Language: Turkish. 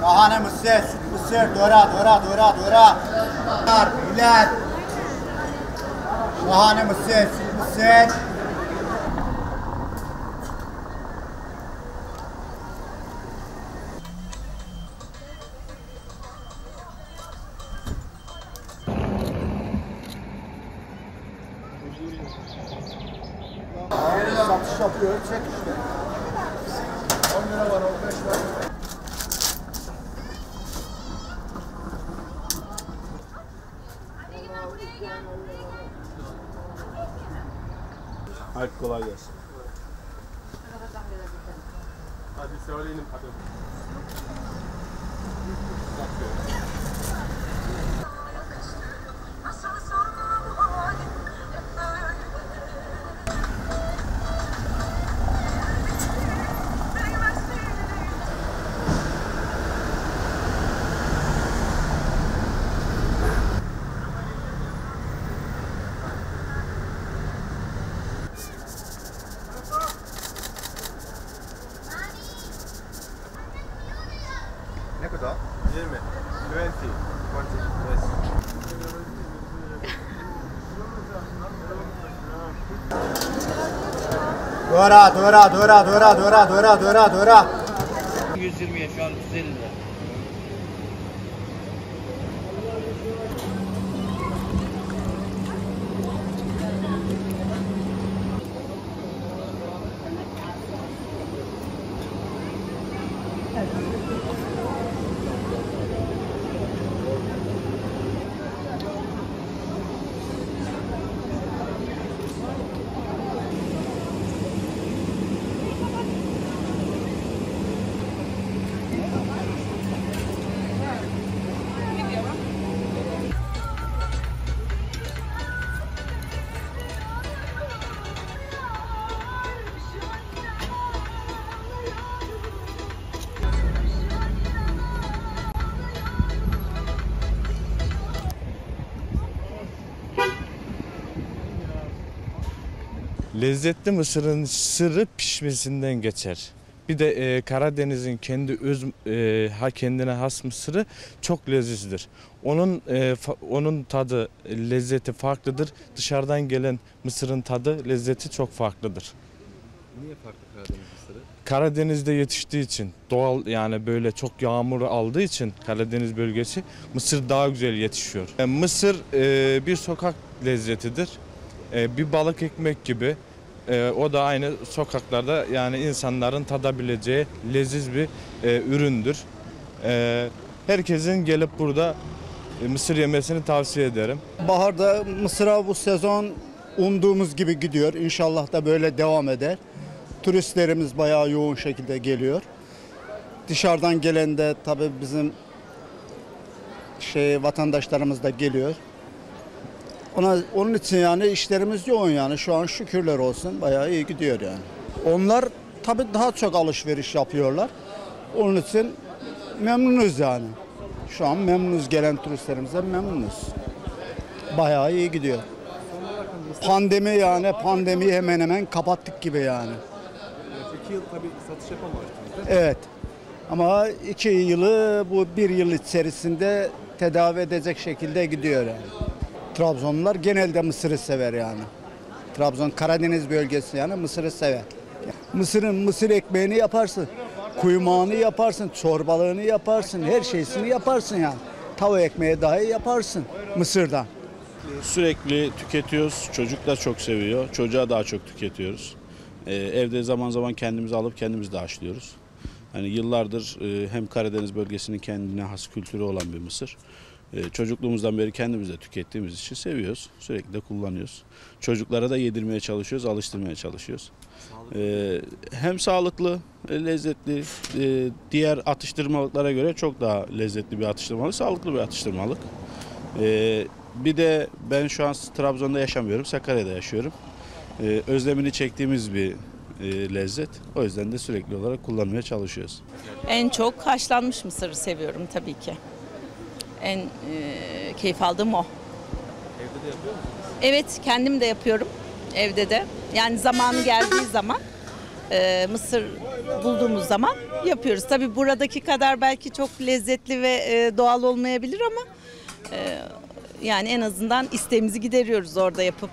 Şahane mısır, mısır, dora, dora, dora, dora. Nar, bilet. Şahane mısır, mısır. Satış yapıyor, çek işte. Hadi kolay gelsin. Hadi söyleyin hadi. Kadar? 20, 20, 20, yes. Dora, dora, dora, dora, dora, dora, dora, dora. 120'ye şu an 350 lira. Lezzetli mısırın sırrı pişmesinden geçer. Bir de e, Karadeniz'in kendi öz e, ha kendine has mısırı çok lezzetlidir. Onun e, fa- onun tadı, lezzeti farklıdır. Dışarıdan gelen mısırın tadı, lezzeti çok farklıdır. Niye farklı Karadeniz mısırı? Karadeniz'de yetiştiği için doğal yani böyle çok yağmur aldığı için Karadeniz bölgesi mısır daha güzel yetişiyor. E, mısır e, bir sokak lezzetidir. E, bir balık ekmek gibi. E, o da aynı sokaklarda yani insanların tadabileceği leziz bir e, üründür. E, herkesin gelip burada e, mısır yemesini tavsiye ederim. Baharda Mısır'a bu sezon umduğumuz gibi gidiyor. İnşallah da böyle devam eder. Turistlerimiz bayağı yoğun şekilde geliyor. Dışarıdan gelen de tabii bizim şey vatandaşlarımız da geliyor. Ona onun için yani işlerimiz yoğun yani şu an şükürler olsun bayağı iyi gidiyor yani. Onlar tabii daha çok alışveriş yapıyorlar. Onun için memnunuz yani. Şu an memnunuz gelen turistlerimize memnunuz. Bayağı iyi gidiyor. Pandemi yani pandemiyi hemen hemen kapattık gibi yani. İki yıl tabii satış yapamamıştınız. Evet. Ama iki yılı bu bir yıl içerisinde tedavi edecek şekilde gidiyor yani. Trabzonlular genelde mısırı sever yani. Trabzon Karadeniz bölgesi yani mısırı sever. Mısırın mısır ekmeğini yaparsın. Kuymağını yaparsın, çorbalığını yaparsın, her şeysini yaparsın yani. Tava ekmeği dahi yaparsın mısırdan. Sürekli tüketiyoruz. Çocuk da çok seviyor. Çocuğa daha çok tüketiyoruz. Ee, evde zaman zaman kendimiz alıp kendimiz de haşlıyoruz. Yani yıllardır e, hem Karadeniz bölgesinin kendine has kültürü olan bir mısır. E, çocukluğumuzdan beri kendimiz de tükettiğimiz için seviyoruz. Sürekli de kullanıyoruz. Çocuklara da yedirmeye çalışıyoruz, alıştırmaya çalışıyoruz. E, hem sağlıklı, e, lezzetli, e, diğer atıştırmalıklara göre çok daha lezzetli bir atıştırmalık, sağlıklı bir atıştırmalık. E, bir de ben şu an Trabzon'da yaşamıyorum, Sakarya'da yaşıyorum. Ee, özlemini çektiğimiz bir e, lezzet. O yüzden de sürekli olarak kullanmaya çalışıyoruz. En çok haşlanmış mısırı seviyorum tabii ki. En e, keyif aldığım o. Evde de yapıyor musunuz? Evet kendim de yapıyorum. evde de. Yani zamanı geldiği zaman e, mısır bulduğumuz zaman yapıyoruz. Tabii buradaki kadar belki çok lezzetli ve e, doğal olmayabilir ama e, yani en azından isteğimizi gideriyoruz orada yapıp.